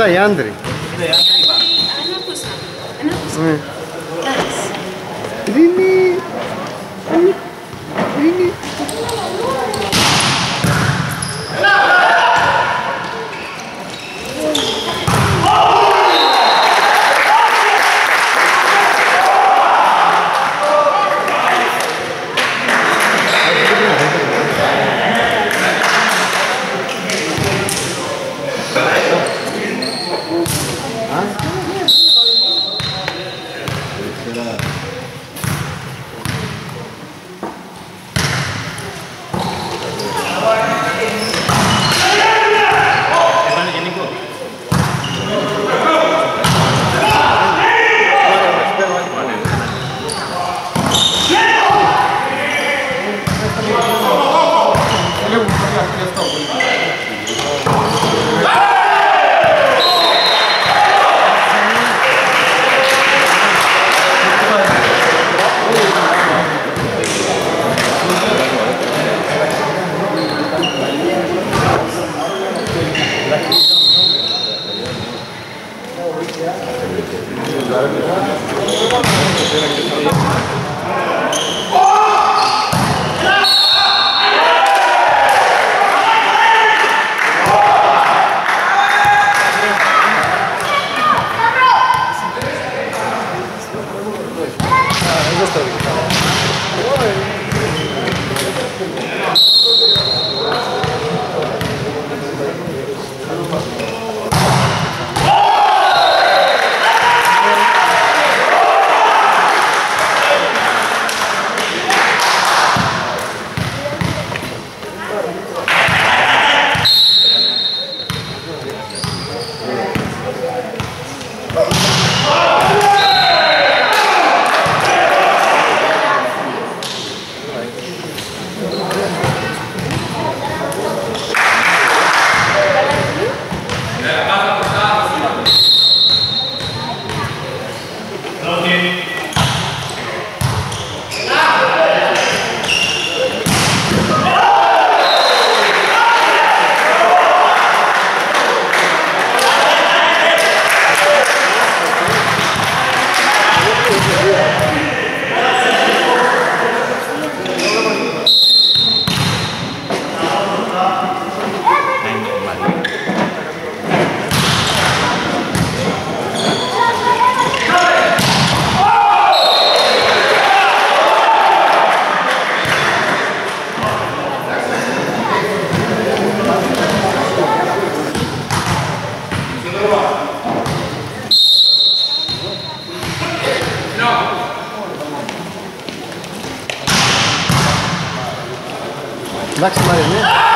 Quiero sentar ahí, Andri. Rini. Rini. Maximariamente?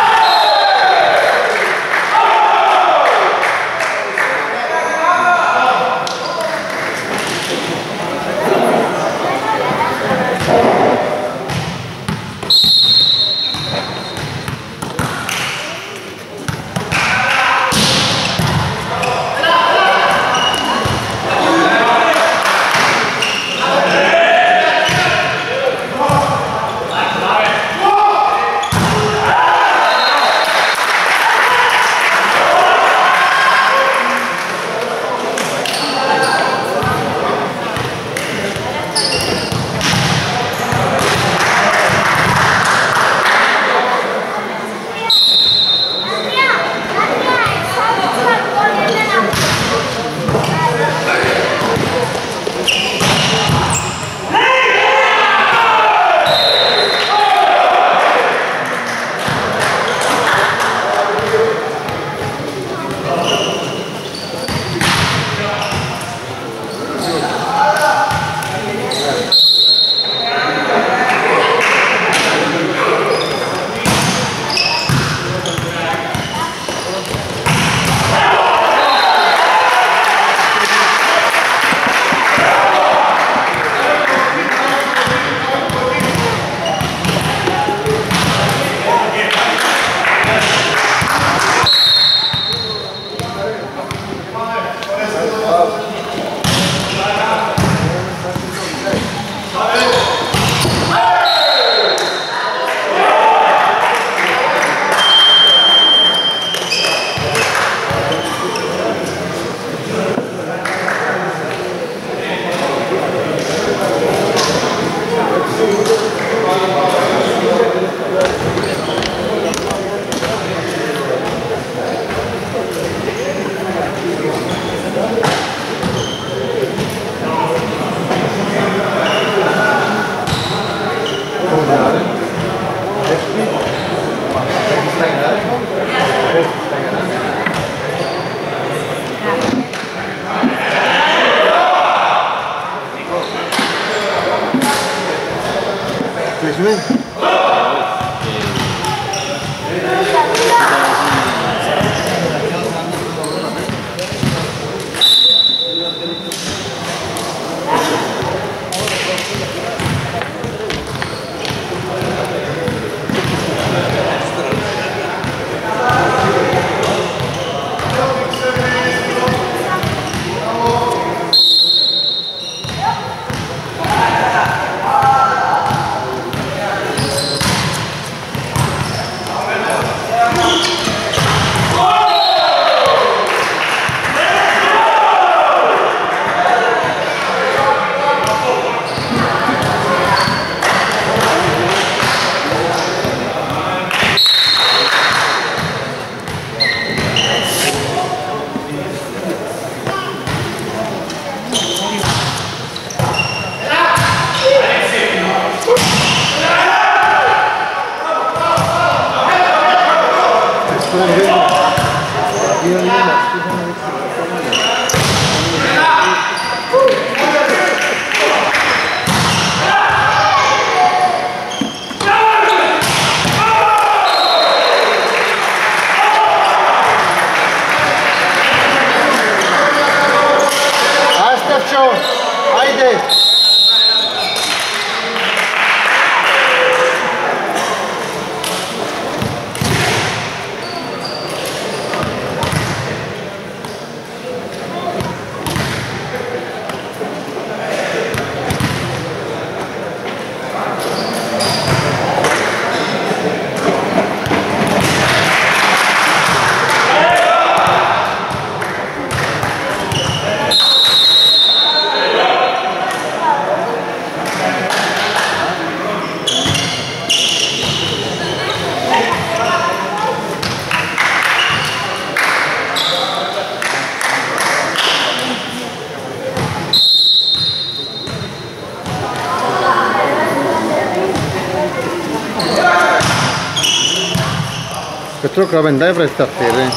Kra benda är förresten efter det.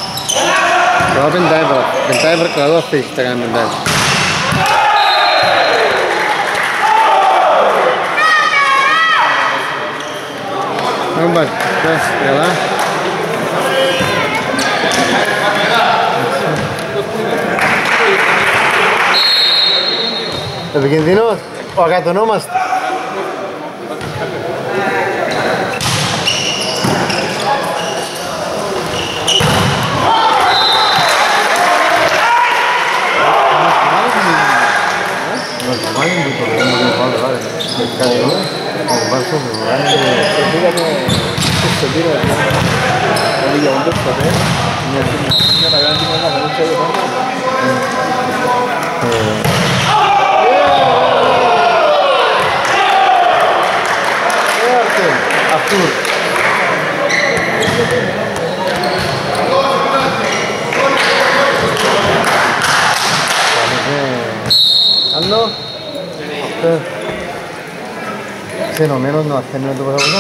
Kra benda är bara. Benda är bara kra då fick det kan benda. Calderón, con de. Se tira de... fenómenos no has tenido tu protagonismo.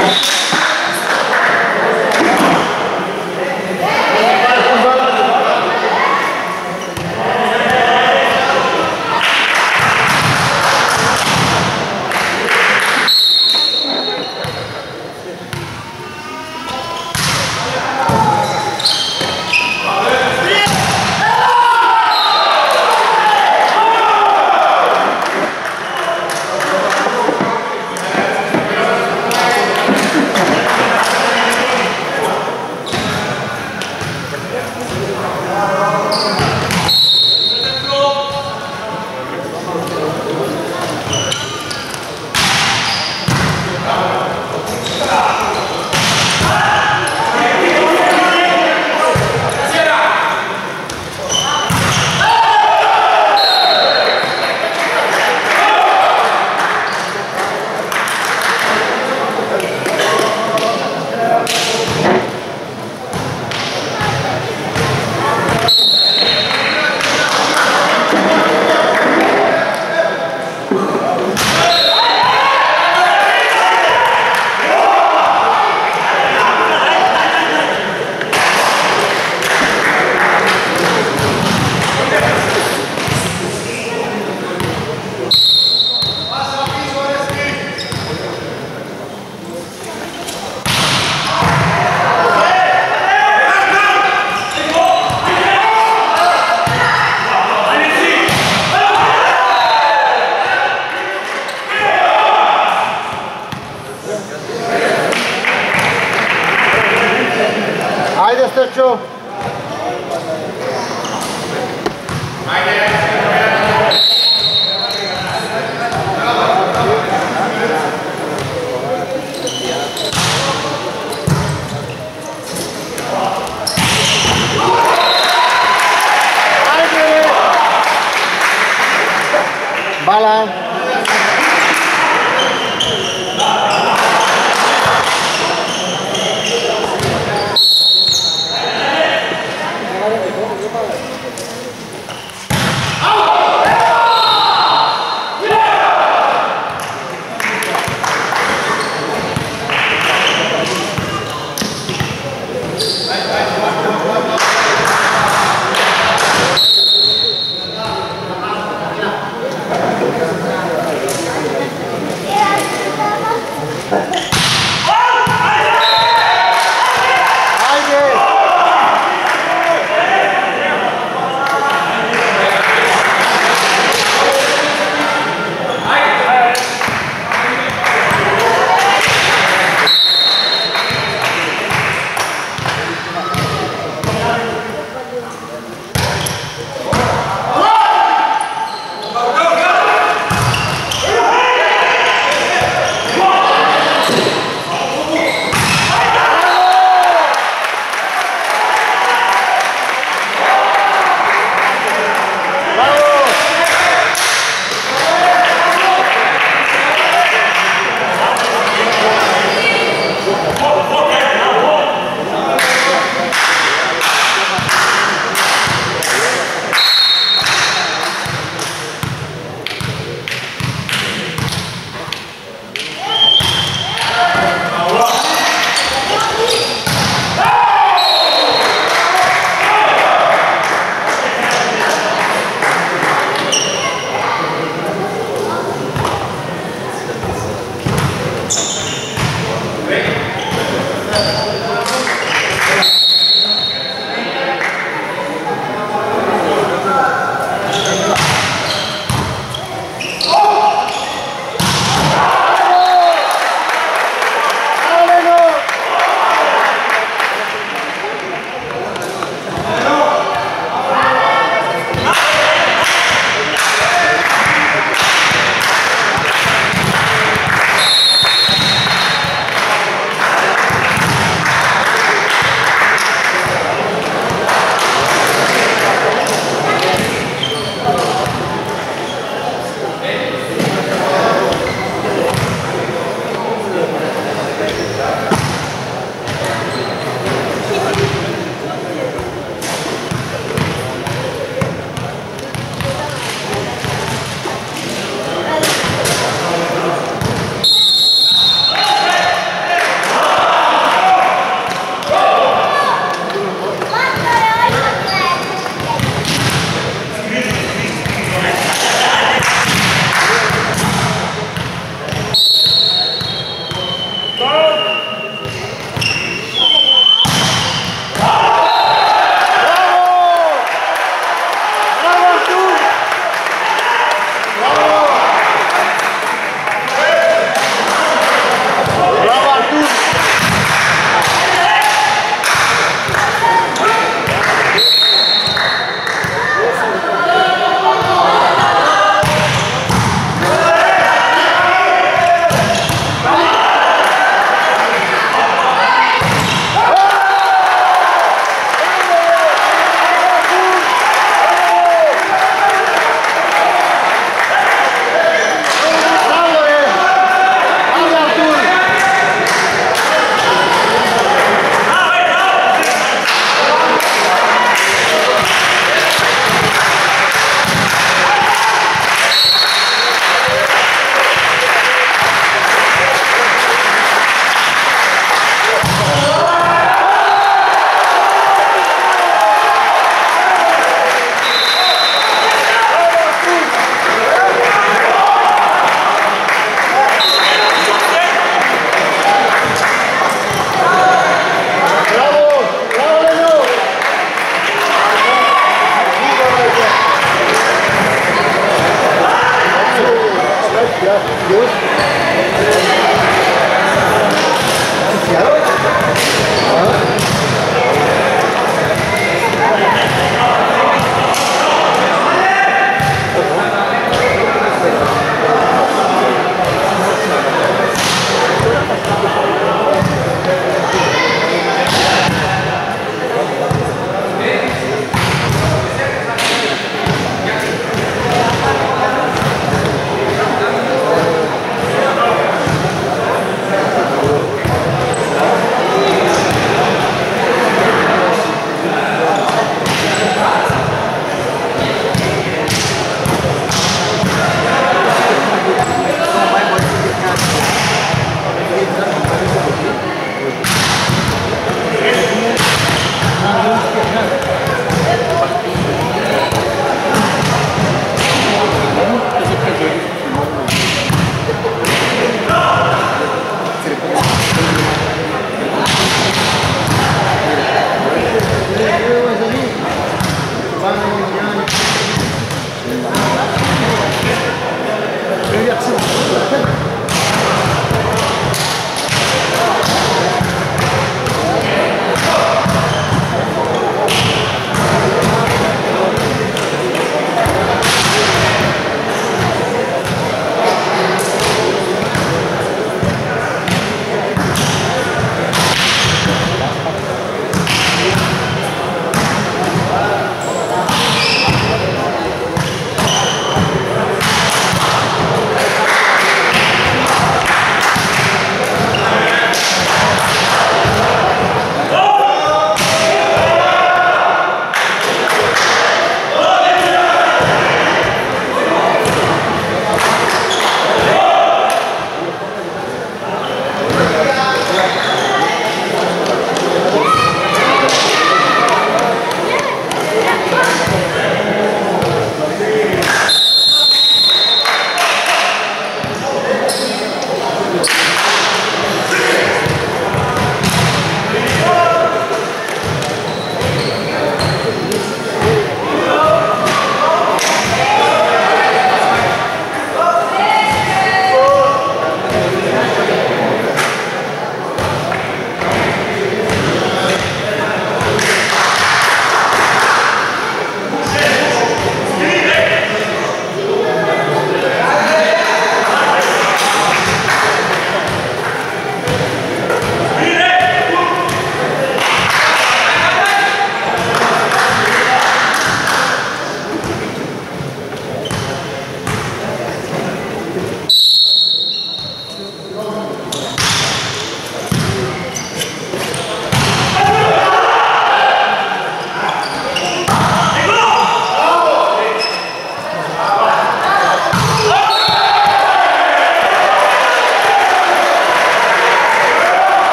Gracias.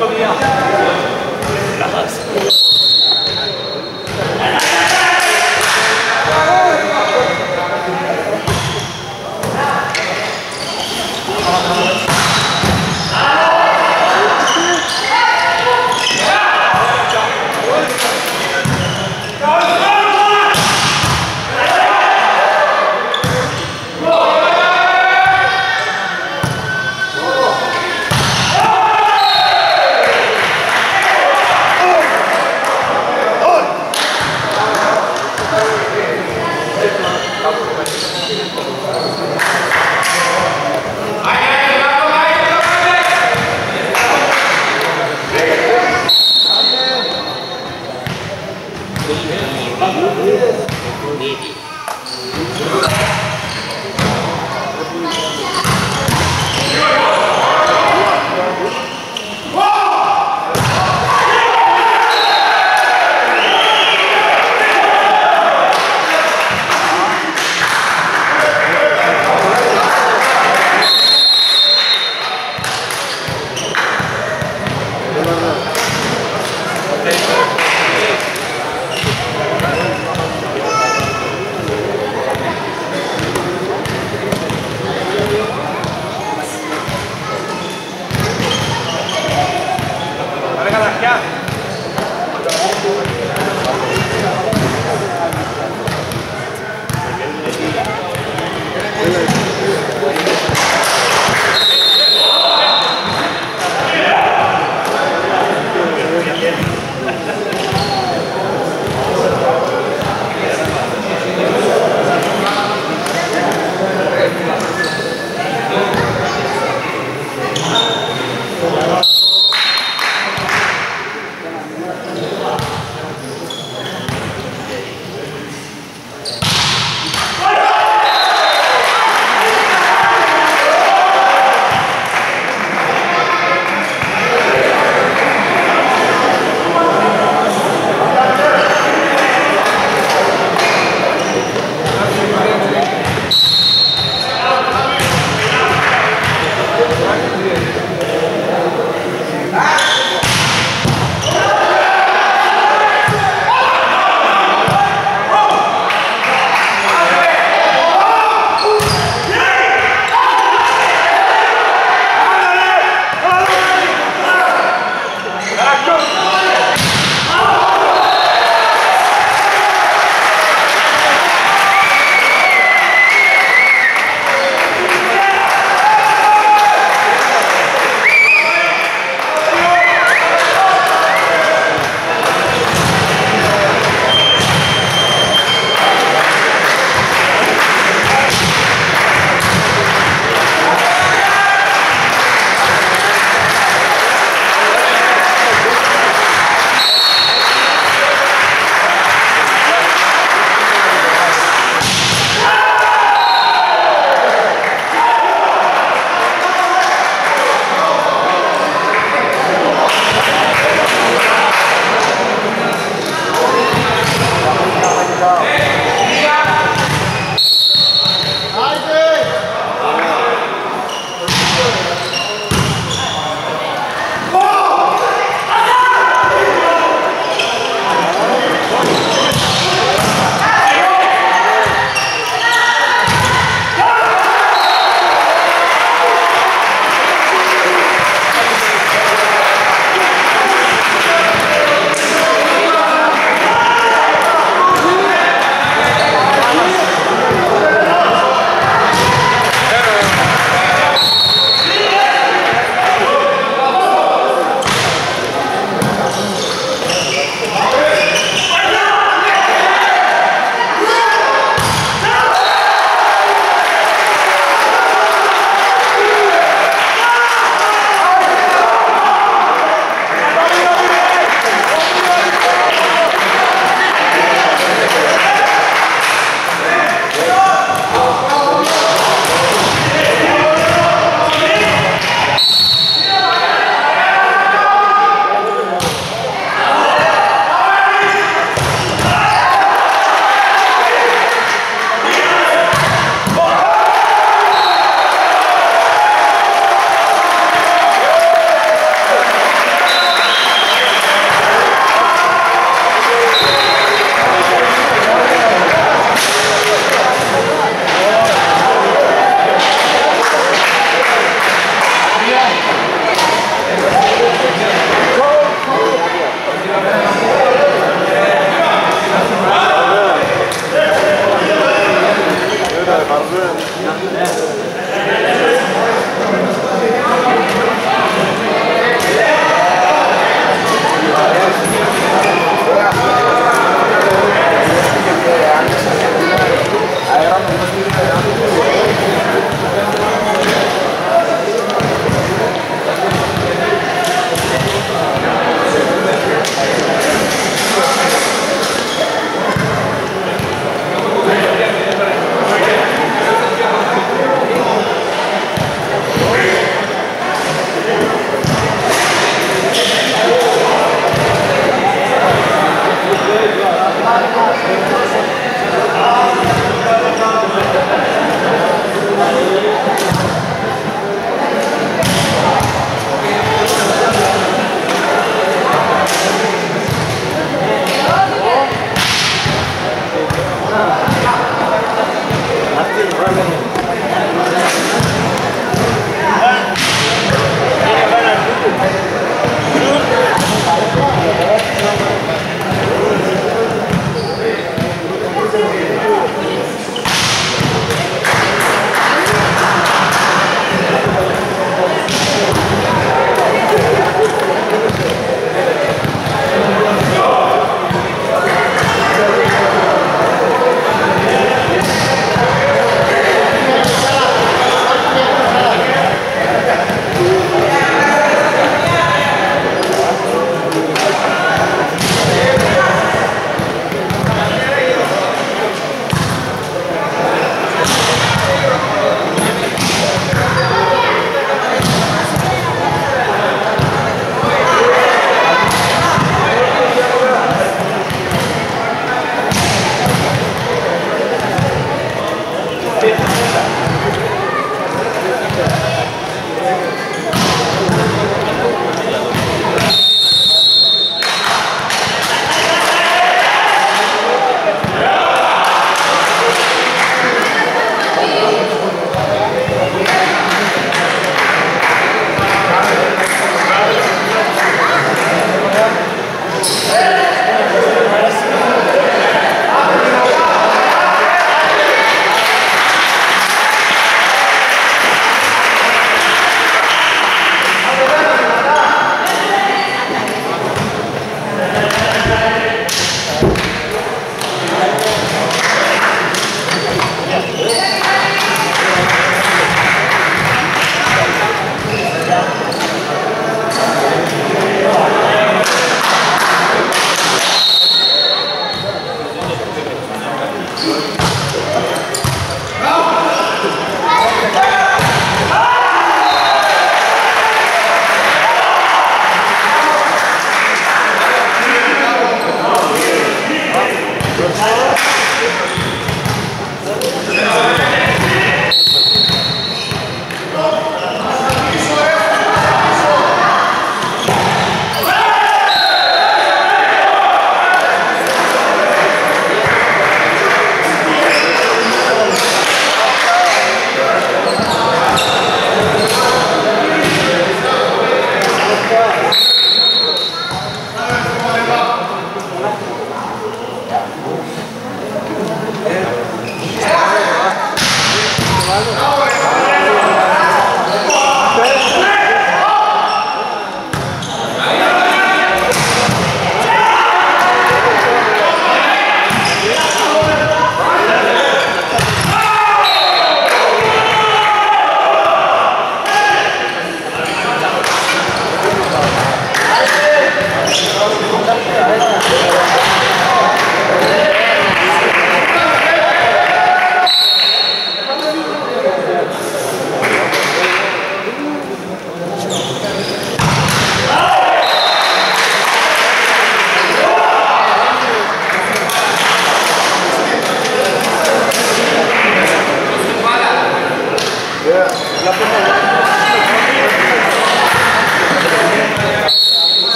거기야.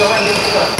ちょっと。